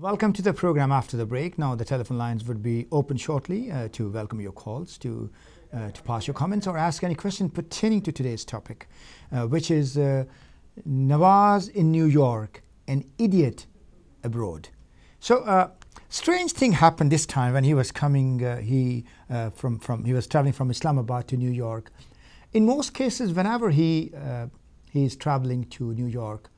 Welcome to the program after the break. Now, the telephone lines would be open shortly uh, to welcome your calls, to, uh, to pass your comments, or ask any question pertaining to today's topic, uh, which is uh, Nawaz in New York, an idiot abroad. So, uh, strange thing happened this time when he was coming. Uh, he from from he was traveling from Islamabad to New York. In most cases, whenever he he is traveling to New York,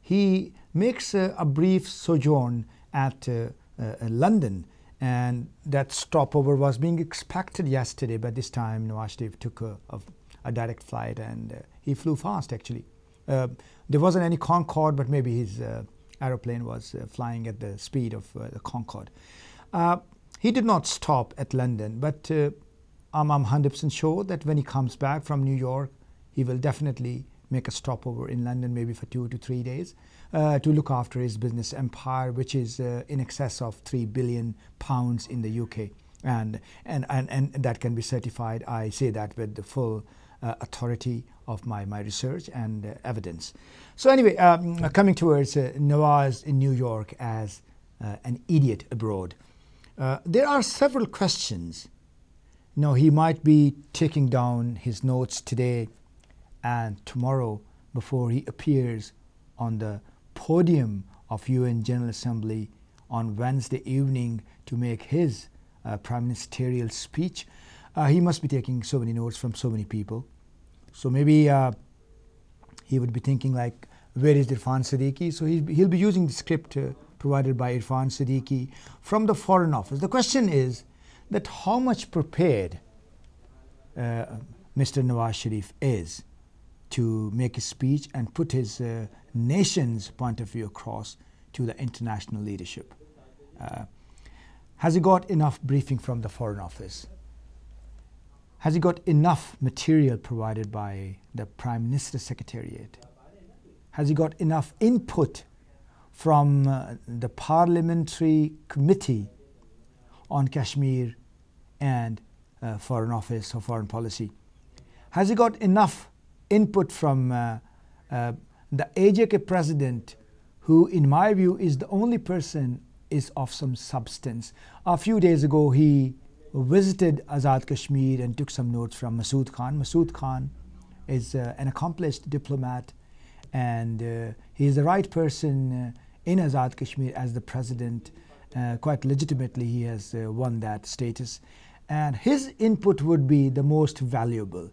he makes a brief sojourn at uh, uh, London. And that stopover was being expected yesterday, but this time Nawaz took a, a, a, direct flight and uh, he flew fast actually. there wasn't any Concorde, but maybe his aeroplane was flying at the speed of the Concorde. he did not stop at London, but I'm 100% sure that when he comes back from New York, he will definitely make a stopover in London, maybe for two to three days uh, to look after his business empire, which is uh, in excess of three billion pounds in the UK, and and and, and that can be certified. I say that with the full uh, authority of my my research and uh, evidence. So anyway, um, coming towards uh, Nawaz in New York as uh, an idiot abroad, there are several questions. No, he might be taking down his notes today and tomorrow before he appears on the podium of UN General Assembly on Wednesday evening to make his uh, prime ministerial speech. Uh, he must be taking so many notes from so many people. So maybe uh, he would be thinking like, where is Irfan Siddiqui? So he'll be using the script uh, provided by Irfan Siddiqui from the Foreign Office. The question is that how much prepared uh, Mr. Nawaz Sharif is to make a speech and put his uh, nation's point of view across to the international leadership. Uh, has he got enough briefing from the Foreign Office? Has he got enough material provided by the Prime Minister's Secretariat? Has he got enough input from uh, the Parliamentary Committee on Kashmir and uh, Foreign Office or Foreign Policy? Has he got enough input from uh, uh, the AJK president, who, in my view, is the only person is of some substance. A few days ago, he visited Azad Kashmir and took some notes from Masood Khan. Masood Khan is uh, an accomplished diplomat, and uh, he is the right person uh, in Azad Kashmir as the president. Uh, quite legitimately, he has won that status, and his input would be the most valuable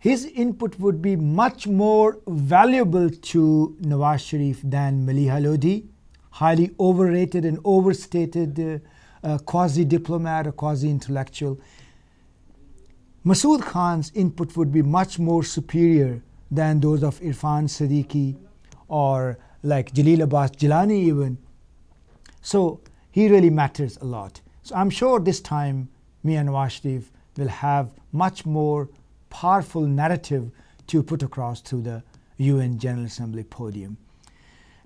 his input would be much more valuable to Nawaz Sharif than Maliha Lodhi, highly overrated and overstated uh, uh, quasi diplomat or quasi intellectual. Masood Khan's input would be much more superior than those of Irfan Siddiqui or like Jalil Abbas Jilani, even. So he really matters a lot. So I'm sure this time me and Nawaz Sharif will have much more powerful narrative to put across through the UN General Assembly podium.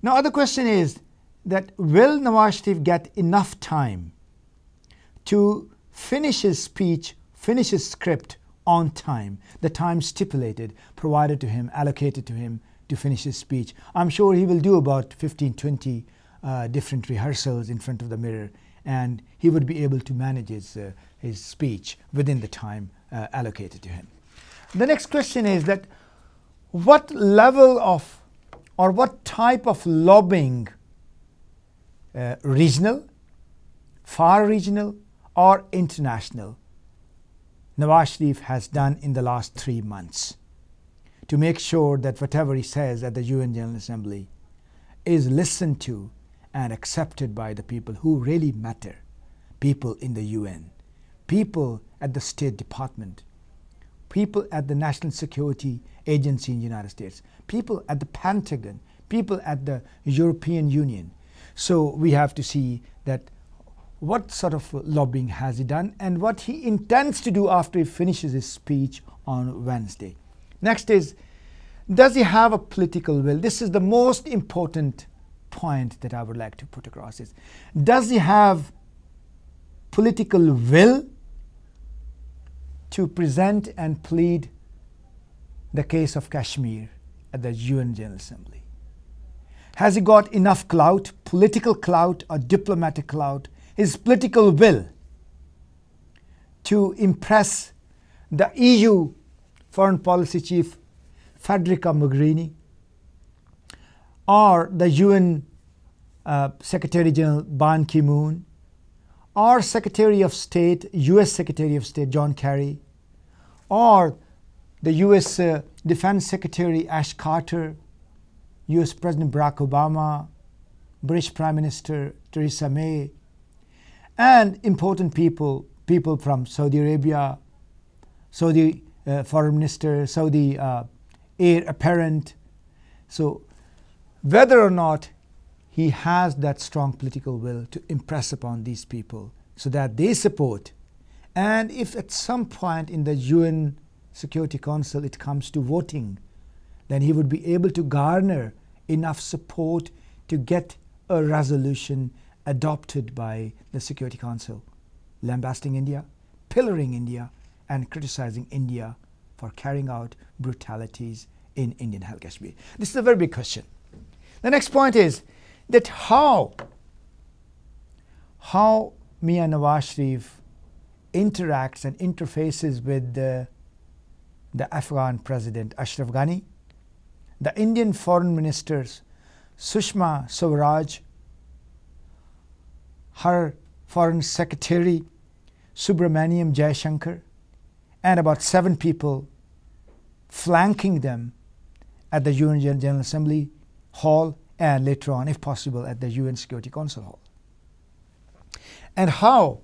Now, other question is that will Nawaz Sharif get enough time to finish his speech, finish his script on time, the time stipulated, provided to him, allocated to him to finish his speech. I'm sure he will do about 15, 20 uh, different rehearsals in front of the mirror, and he would be able to manage his, uh, his speech within the time uh, allocated to him. The next question is that what level of or what type of lobbying, uh, regional, far regional, or international, Nawaz Sharif has done in the last three months to make sure that whatever he says at the UN General Assembly is listened to and accepted by the people who really matter people in the UN, people at the State Department, people at the National Security Agency in the United States, people at the Pentagon, people at the European Union. So we have to see that what sort of lobbying has he done and what he intends to do after he finishes his speech on Wednesday. Next is, does he have a political will? This is the most important point that I would like to put across is, does he have political will to present and plead the case of Kashmir at the UN General Assembly? Has he got enough clout, political clout or diplomatic clout, his political will to impress the EU foreign policy chief Federica Mogherini or the UN uh, Secretary General Ban Ki moon or Secretary of State, US Secretary of State John Kerry or the US uh, Defense Secretary Ash Carter, US President Barack Obama, British Prime Minister Theresa May, and important people, people from Saudi Arabia, Saudi uh, Foreign Minister, Saudi uh, heir apparent. So, whether or not he has that strong political will to impress upon these people so that they support, and if at some point in the UN Security Council it comes to voting, then he would be able to garner enough support to get a resolution adopted by the Security Council, lambasting India, pillaring India, and criticizing India for carrying out brutalities in Indian Hal Kashmir. This is a very big question. The next point is that how, how Mian Nawaz Sharif interacts and interfaces with the, the Afghan president Ashraf Ghani, the Indian foreign ministers Sushma Swaraj, her foreign secretary Subramaniam Jaishankar, and about seven people flanking them at the UN General Assembly Hall and later on, if possible, at the UN Security Council Hall. And how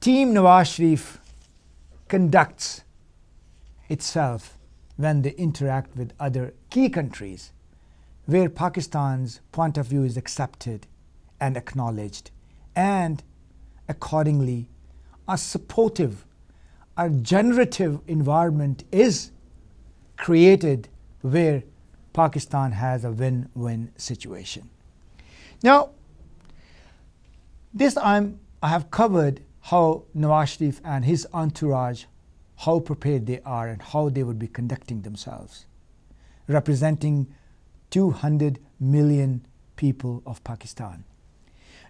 Team Nawaz Sharif conducts itself when they interact with other key countries where Pakistan's point of view is accepted and acknowledged, and accordingly, a supportive, a generative environment is created where Pakistan has a win win situation. Now, this I'm, I have covered how Nawaz Sharif and his entourage, how prepared they are and how they would be conducting themselves, representing 200 million people of Pakistan.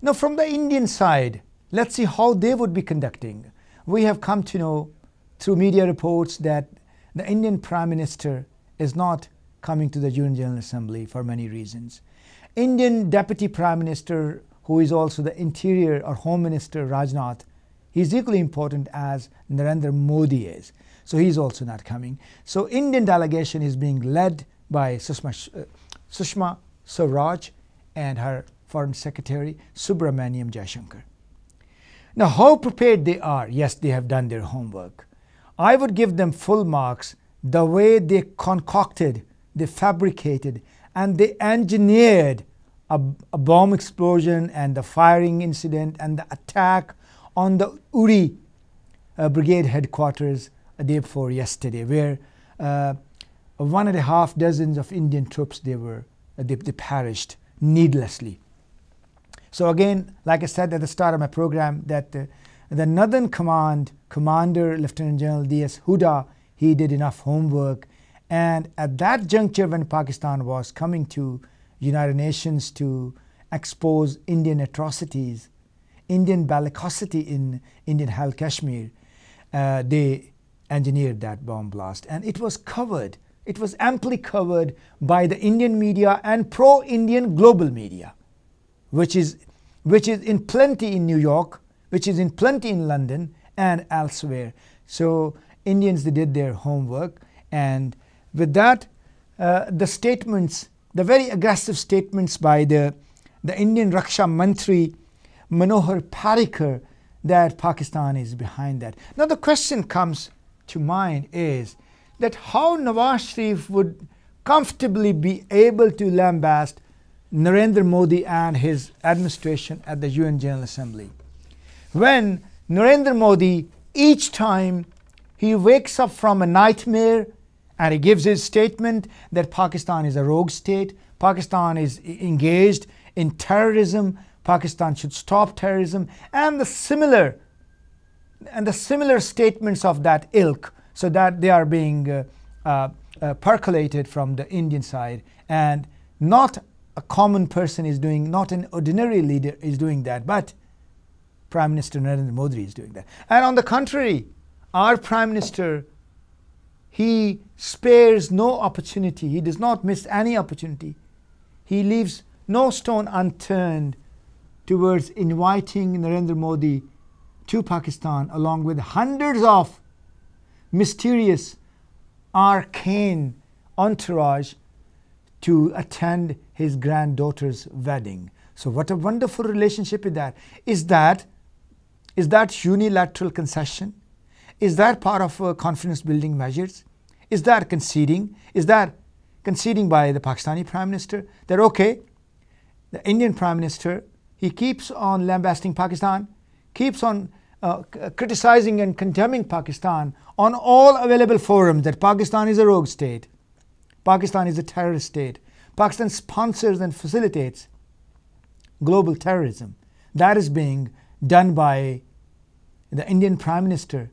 Now, from the Indian side, let's see how they would be conducting. We have come to know through media reports that the Indian Prime Minister is not coming to the UN General Assembly for many reasons. Indian Deputy Prime Minister, who is also the Interior or Home Minister Rajnath, he's equally important as Narendra Modi is. So he's also not coming. So Indian delegation is being led by Sushma, uh, Sushma Swaraj and her Foreign Secretary Subramaniam Jaishankar. Now, how prepared they are? Yes, they have done their homework. I would give them full marks the way they concocted they fabricated and they engineered a, a, bomb explosion and the firing incident and the attack on the Uri uh, brigade headquarters a day before yesterday, where uh, one and a half dozens of Indian troops they were uh, they, they perished needlessly. So again, like I said at the start of my program, that uh, the Northern Command commander, Lieutenant General D.S. Hooda, he did enough homework and at that juncture, when Pakistan was coming to United Nations to expose Indian atrocities, Indian bellicosity in Indian Hal Kashmir, uh, they engineered that bomb blast. And it was covered, it was amply covered by the Indian media and pro Indian global media, which is, which is in plenty in New York, which is in plenty in London and elsewhere. So Indians they did their homework and with that, uh, the statements, the very aggressive statements by the, the Indian Raksha Mantri Manohar Parrikar that Pakistan is behind that. Now the question comes to mind is that how Nawaz Sharif would comfortably be able to lambast Narendra Modi and his administration at the UN General Assembly. When Narendra Modi, each time he wakes up from a nightmare and he gives his statement that Pakistan is a rogue state, Pakistan is engaged in terrorism, Pakistan should stop terrorism, and the similar and the similar statements of that ilk, so that they are being uh, uh, uh, percolated from the Indian side, and not a common person is doing, not an ordinary leader is doing that, but Prime Minister Narendra Modi is doing that. And on the contrary, our Prime Minister, he spares no opportunity, he does not miss any opportunity. He leaves no stone unturned towards inviting Narendra Modi to Pakistan along with hundreds of mysterious, arcane entourage to attend his granddaughter's wedding. So what a wonderful relationship is that. Is that is that unilateral concession? Is that part of uh, confidence building measures? Is that conceding? Is that conceding by the Pakistani Prime Minister that okay, the Indian Prime Minister he keeps on lambasting Pakistan, keeps on uh, criticizing and condemning Pakistan on all available forums that Pakistan is a rogue state, Pakistan is a terrorist state, Pakistan sponsors and facilitates global terrorism. That is being done by the Indian Prime Minister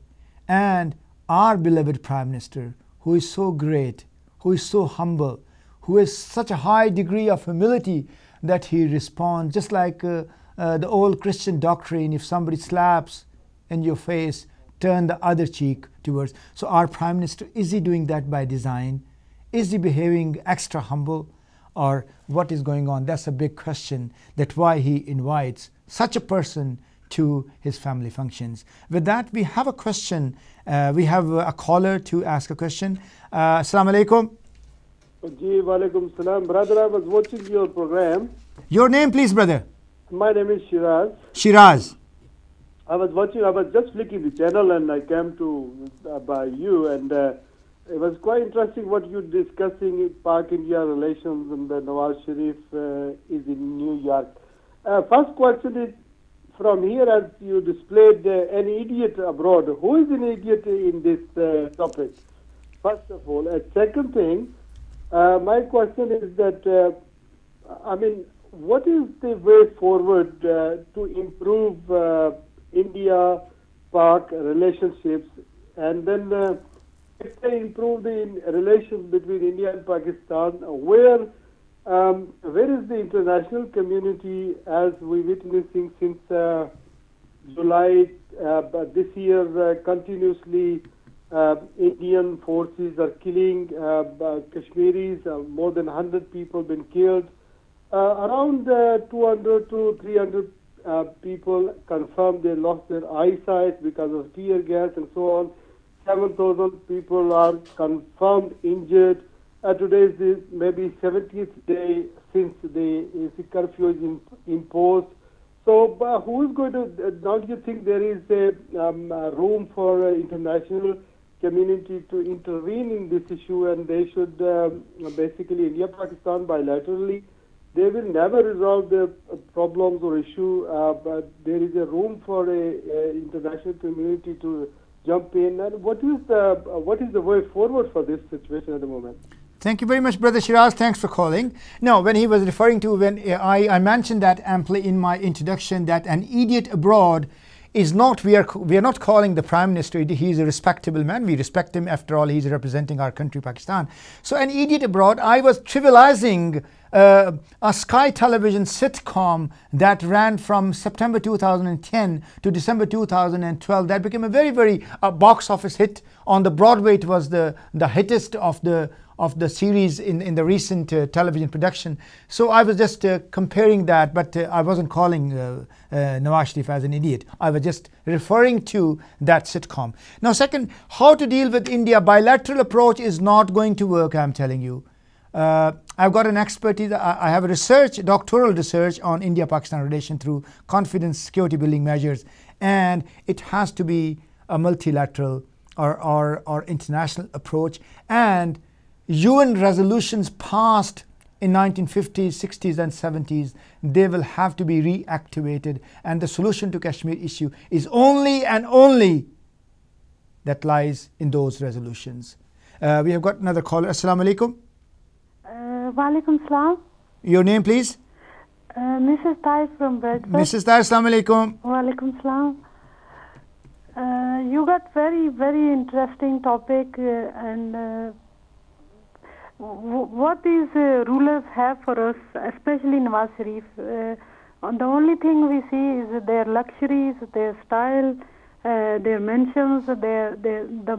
and our beloved Prime Minister, who is so great, who is so humble, who has such a high degree of humility that he responds, just like uh, uh, the old Christian doctrine if somebody slaps in your face, turn the other cheek towards. So, our Prime Minister, is he doing that by design? Is he behaving extra humble? Or what is going on? That's a big question. That why he invites such a person to his family functions. With that, we have a question. Uh, we have a caller to ask a question. Uh, Assalamu alaikum. Ji, walaikum salam. Brother, I was watching your program. Your name, please, brother. My name is Shiraz. Shiraz. I was watching, I was just flicking the channel and I came to uh, by you and uh, it was quite interesting what you're discussing Pak India relations and the Nawaz Sharif uh, is in New York. Uh, first question is from here as you displayed uh, an idiot abroad. Who is an idiot in this uh, topic? First of all. And second thing, uh, my question is that, uh, I mean, what is the way forward uh, to improve uh, India Pak relationships? And then, if they improve the relations between India and Pakistan, where um, where is the international community as we witnessing since uh, July uh, this year uh, continuously uh, Indian forces are killing uh, Kashmiris, uh, more than 100 people been killed. around 200 to 300 people confirmed they lost their eyesight because of tear gas and so on. 7,000 people are confirmed injured. Uh, today is the maybe 70th day since the, the curfew is imposed. So, uh, who is going to? Uh, don't you think there is a, um, room for uh, international community to intervene in this issue, and they should um, basically India Pakistan bilaterally. They will never resolve the uh, problems or issue, uh, but there is a room for a, a international community to jump in. And what is the what is the way forward for this situation at the moment? Thank you very much, Brother Shiraz. Thanks for calling. No, when he was referring to, when I, I mentioned that amply in my introduction, that an idiot abroad is not, we are, we are not calling the Prime Minister, he's a respectable man. We respect him. After all, he's representing our country, Pakistan. So, an idiot abroad, I was trivializing uh, a Sky Television sitcom that ran from September 2010 to December 2012. That became a very, very uh, box office hit. On the Broadway, it was the, the hittest of the of the series in, in the recent uh, television production. So I was just uh, comparing that, but uh, I wasn't calling uh, uh, Nawaz Sharif as an idiot. I was just referring to that sitcom. Now, second, how to deal with India. Bilateral approach is not going to work, I'm telling you. Uh, I've got an expertise, I have a research, doctoral research on India Pakistan relation through confidence security building measures, and it has to be a multilateral or, or, or international approach. And UN resolutions passed in 1950s, 60s, and 70s, they will have to be reactivated. And the solution to Kashmir issue is only and only that lies in those resolutions. Uh, we have got another caller. Assalamu alaikum. Uh, Walaikum salam. Your name, please? Uh, Mrs. Tai from Bradford. Mrs. Tai, assalamu alaikum. Walaikum salam. Uh, you got very, very interesting topic uh, and uh, w- what these uh, rulers have for us, especially Nawaz Sharif, uh, the only thing we see is their luxuries, their style, uh, their mansions, their, their the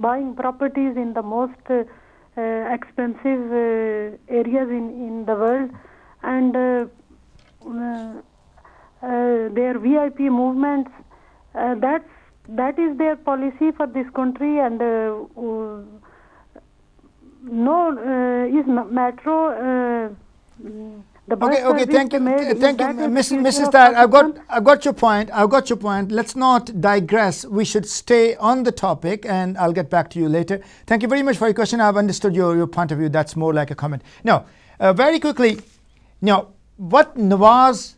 buying properties in the most expensive areas in, in the world, and their VIP movements. Uh, that's that is their policy for this country, and uh, no uh, is metro. Uh, the Okay, okay, thank you, thank you, that a Miss, future Mrs. of Tad. I've got, I've got your point. I've got your point. Let's not digress. We should stay on the topic, and I'll get back to you later. Thank you very much for your question. I've understood your, your point of view. That's more like a comment. Now, uh, very quickly, now, what Nawaz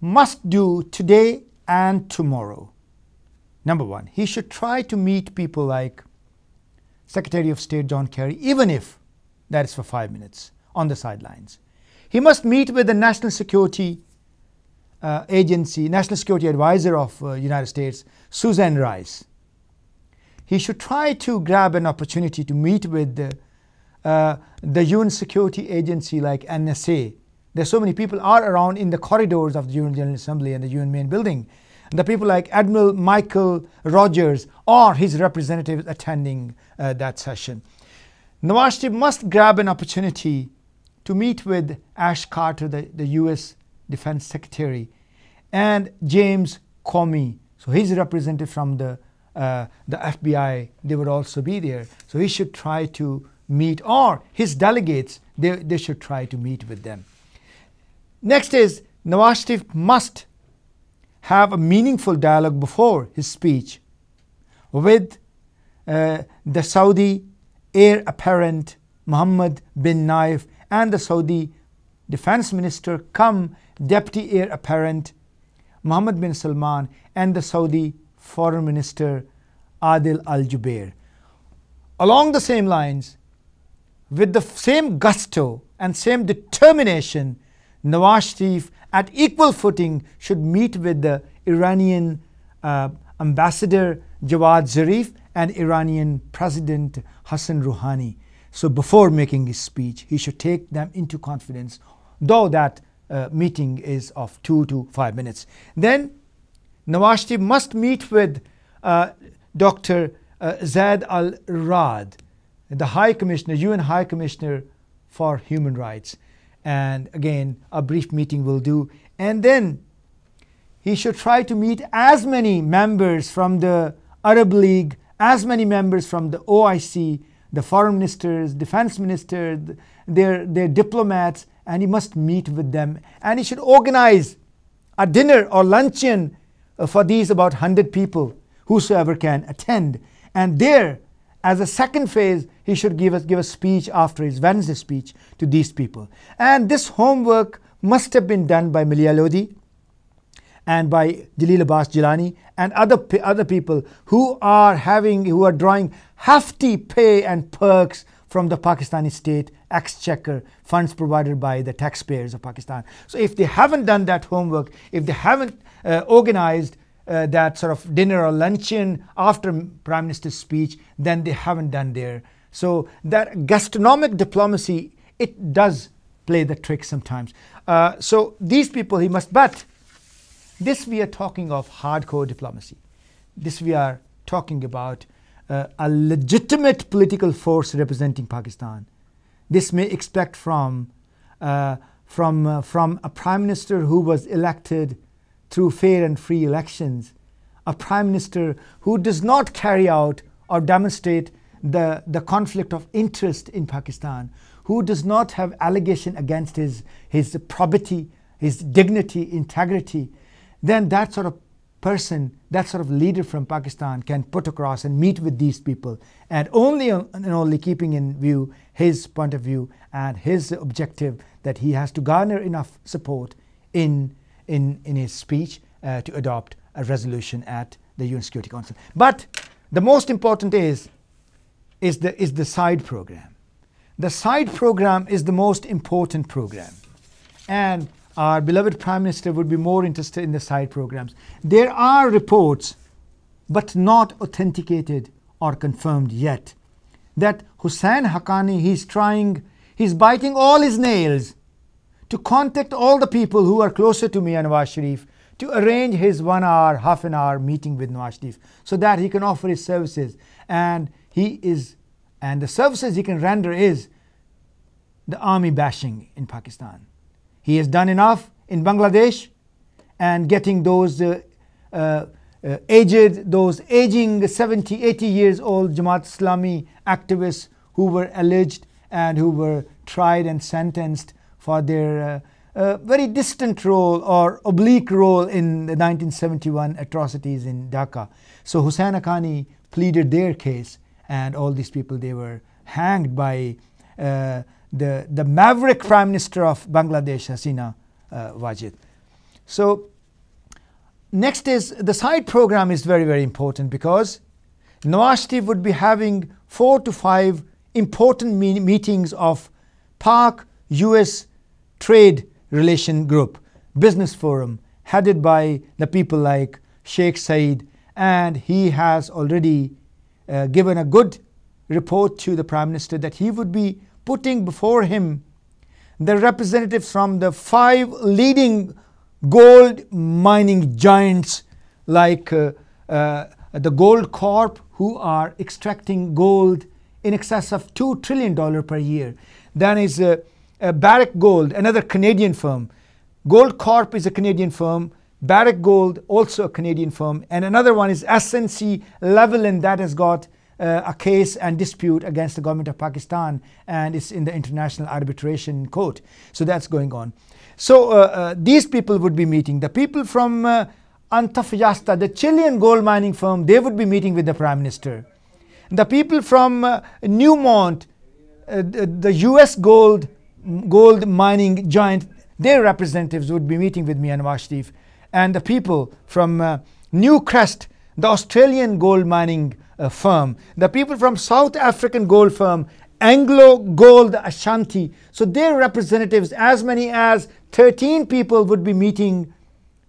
must do today and tomorrow. Number one, he should try to meet people like Secretary of State John Kerry, even if that is for five minutes on the sidelines. He must meet with the National Security uh, Agency, National Security Advisor of uh, United States, Susan Rice. He should try to grab an opportunity to meet with the, uh, the UN Security Agency like NSA. There's so many people are around in the corridors of the UN General Assembly and the UN main building. And the people like Admiral Michael Rogers or his representatives attending uh, that session. Nawaz Sharif must grab an opportunity to meet with Ash Carter, the, the US Defense Secretary, and James Comey. So he's representative from the, uh, the FBI. They would also be there. So he should try to meet, or his delegates, they, they should try to meet with them. Next is Nawaz Sharif must have a meaningful dialogue before his speech with uh, the Saudi heir apparent Mohammed bin Naif and the Saudi defense minister come deputy heir apparent Mohammed bin Salman and the Saudi foreign minister Adel Al Jubeir. Along the same lines, with the same gusto and same determination, Nawaz Sharif at equal footing should meet with the Iranian uh, ambassador Jawad Zarif and Iranian President Hassan Rouhani. So before making his speech, he should take them into confidence, though that uh, meeting is of two to five minutes. Then Nawaz Sharif must meet with uh, Dr. Uh, Zaid Al Rad, the High Commissioner, UN High Commissioner for Human Rights. And again, a brief meeting will do. And then he should try to meet as many members from the Arab League, as many members from the OIC, the foreign ministers, defense ministers, their, their diplomats, and he must meet with them. And he should organize a dinner or luncheon uh, for these about 100 people, whosoever can attend. And there, as a second phase, he should give us give a speech after his Wednesday speech to these people. And this homework must have been done by Maliha Lodhi and by Jalil Abbas Jilani and other other people who are having who are drawing hefty pay and perks from the Pakistani state exchequer funds provided by the taxpayers of Pakistan. So if they haven't done that homework, if they haven't uh, organized uh, that sort of dinner or luncheon after Prime Minister's speech, then they haven't done their. So that gastronomic diplomacy, it does play the trick sometimes. Uh, so these people he must, but this we are talking of hardcore diplomacy. This we are talking about uh, a legitimate political force representing Pakistan. This may expect from uh, from uh, from a prime minister who was elected through fair and free elections, a prime minister who does not carry out or demonstrate the, the conflict of interest in Pakistan, who does not have allegation against his, his probity, his dignity, integrity, then that sort of person, that sort of leader from Pakistan can put across and meet with these people and only and only keeping in view his point of view and his objective that he has to garner enough support in in, in his speech uh, to adopt a resolution at the UN Security Council. But the most important is, is, the, is the side program. The side program is the most important program. And our beloved Prime Minister would be more interested in the side programs. There are reports, but not authenticated or confirmed yet, that Hussain Haqqani, he's trying, he's biting all his nails to contact all the people who are closer to Mian Nawaz Sharif to arrange his one hour, half an hour meeting with Nawaz Sharif so that he can offer his services. And he is, and the services he can render is the army bashing in Pakistan. He has done enough in Bangladesh and getting those uh, uh, uh, aged, those aging 70, 80 years old Jamaat Islami activists who were alleged and who were tried and sentenced for their uh, very distant role or oblique role in the 1971 atrocities in Dhaka. So Hussain Haqqani pleaded their case, and all these people they were hanged by uh, the the maverick prime minister of Bangladesh, Hasina uh, Wajid. So next is the side program is very very important because Nawaz Sharif would be having four to five important me- meetings of Pak, US Trade Relation Group, Business Forum, headed by the people like Sheikh Said, and he has already uh, given a good report to the Prime Minister that he would be putting before him the representatives from the five leading gold mining giants like uh, uh, the Goldcorp, who are extracting gold in excess of $2 trillion per year. Then is uh, Barrick Gold, another Canadian firm. Goldcorp is a Canadian firm. Barrick Gold, also a Canadian firm. And another one is SNC Lavalin that has got uh, a case and dispute against the government of Pakistan and it's in the International Arbitration Court. So that's going on. So uh, uh, these people would be meeting. The people from uh, Antofagasta, the Chilean gold mining firm, they would be meeting with the Prime Minister. The people from uh, Newmont, uh, the US gold gold mining giant, their representatives would be meeting with Mian Nawaz Sharif. And the people from uh, Newcrest, the Australian gold mining uh, firm, the people from South African gold firm, AngloGold Ashanti. So their representatives, as many as 13 people, would be meeting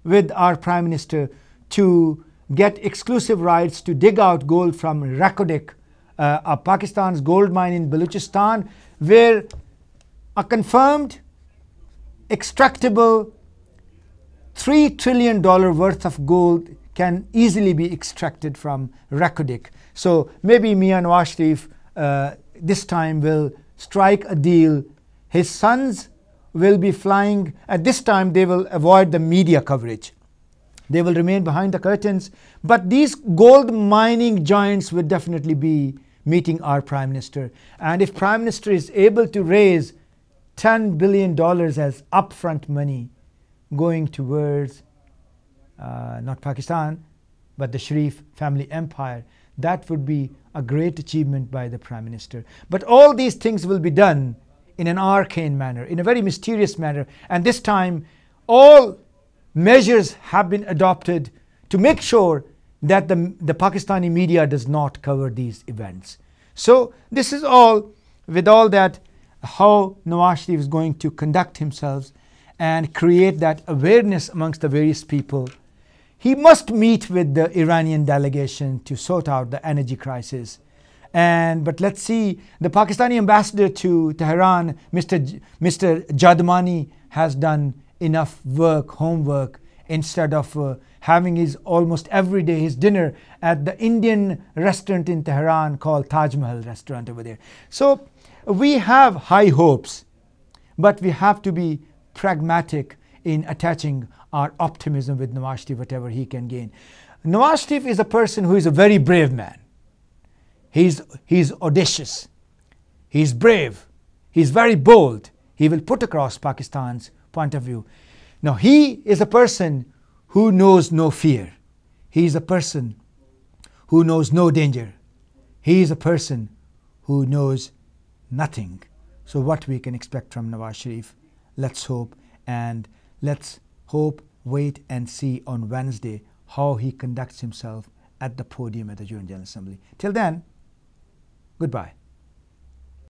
with our Prime Minister to get exclusive rights to dig out gold from Reko Diq, uh, Pakistan's gold mine in Balochistan, where a confirmed extractable $3 trillion worth of gold can easily be extracted from Reko Diq. So maybe Mian Nawaz uh, this time will strike a deal. His sons will be flying. At this time, they will avoid the media coverage. They will remain behind the curtains. But these gold mining giants will definitely be meeting our Prime Minister. And if Prime Minister is able to raise $10 billion as upfront money going towards uh, not Pakistan, but the Sharif family empire. That would be a great achievement by the Prime Minister. But all these things will be done in an arcane manner, in a very mysterious manner. And this time, all measures have been adopted to make sure that the, the Pakistani media does not cover these events. So, this is all, with all that how Nawaz Sharif is going to conduct himself and create that awareness amongst the various people. He must meet with the Iranian delegation to sort out the energy crisis. And but let's see, the Pakistani ambassador to Tehran, Mr. J- Mr. Jadmani, has done enough work, homework, instead of uh, having his almost every day his dinner at the Indian restaurant in Tehran called Taj Mahal restaurant over there. So we have high hopes, but we have to be pragmatic in attaching our optimism with Nawaz Sharif, whatever he can gain. Nawaz Sharif is a person who is a very brave man. He's, he's audacious. He's brave. He's very bold. He will put across Pakistan's point of view. Now, he is a person who knows no fear. He is a person who knows no danger. He is a person who knows nothing. So, what we can expect from Nawaz Sharif, let's hope and let's hope, wait and see on Wednesday how he conducts himself at the podium at the UN General Assembly. Till then, goodbye.